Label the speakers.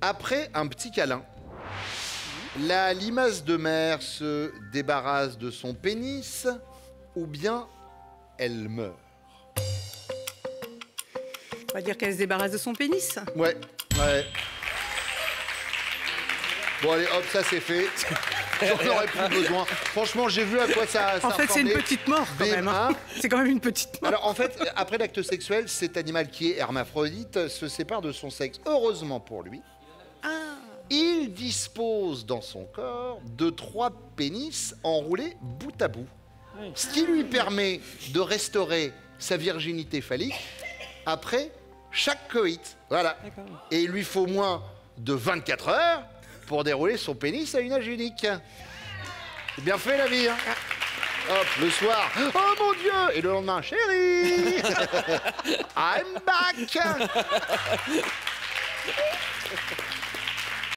Speaker 1: Après un petit câlin, la limace de mer se débarrasse de son pénis ou bien elle meurt.
Speaker 2: On va dire qu'elle se débarrasse de son pénis.
Speaker 1: Ouais, ouais. Bon allez, hop, ça c'est fait. J'en aurais plus besoin. Franchement, j'ai vu à quoi ça, ça
Speaker 2: En fait, c'est une petite mort quand même.
Speaker 1: hein.
Speaker 2: C'est quand même une petite mort.
Speaker 1: Alors en fait, après l'acte sexuel, cet animal qui est hermaphrodite se sépare de son sexe. Heureusement pour lui, il dispose dans son corps de trois pénis enroulés bout à bout. Ce qui lui permet de restaurer sa virginité phallique après chaque coït. Voilà. Et il lui faut moins de 24 heures pour dérouler son pénis à une âge unique. C'est bien fait la vie, hein Hop, le soir, oh mon Dieu Et le lendemain, chérie I'm back